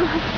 my